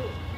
Cool.